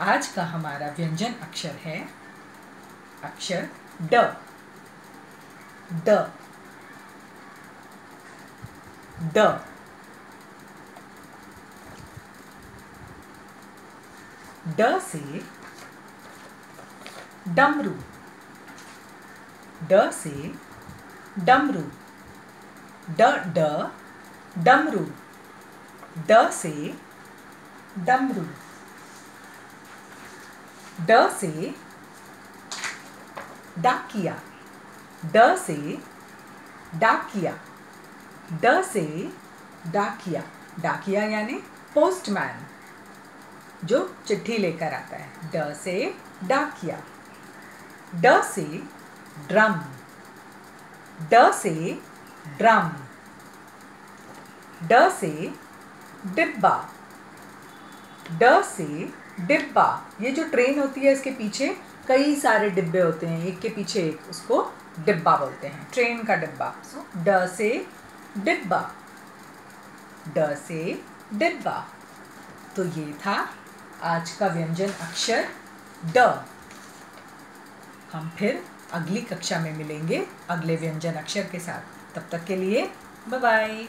आज का हमारा व्यंजन अक्षर है, अक्षर ड। ड। ड। ड से डमरू। ड से डमरू। ड ड, डमरू। ड से डमरू। ड से डाकिया ड से डाकिया ड से डाकिया डाकिया यानी पोस्टमैन जो चिट्ठी लेकर आता है। ड से डाकिया ड से ड्रम ड से ड्रम ड से डिब्बा ड से डिब्बा, ये जो ट्रेन होती है इसके पीछे, कई सारे डिब्बे होते हैं, एक के पीछे एक, उसको डिब्बा बोलते हैं, ट्रेन का डिब्बा। सो ड से डिब्बा, ड से डिब्बा। तो ये था आज का व्यंजन अक्षर ड। हम फिर अगली कक्षा में मिलेंगे अगले व्यंजन अक्षर के साथ। तब तक के लिए बाय बाय